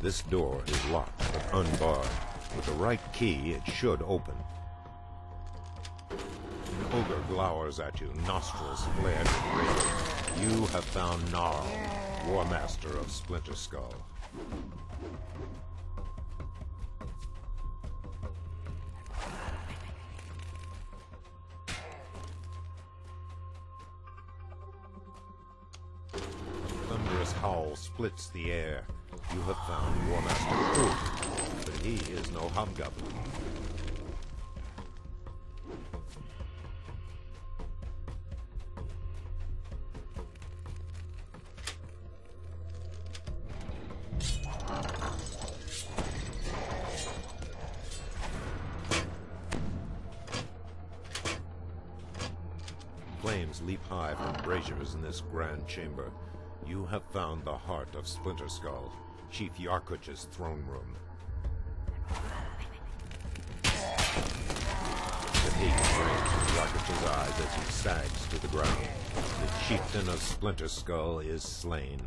This door is locked but unbarred. With the right key, it should open. An ogre glowers at you, nostrils flared with rage. You have found Gnarl, War Master of Splinter Skull. thunderous howl splits the air. You have found War Master Krug, but he is no hobgoblin. Flames leap high from braziers in this grand chamber. You have found the heart of Splinter Skull, Chief Yarkuch's throne room. The hate drains from Yarkuch's eyes as he sags to the ground. The chieftain of Splinter Skull is slain.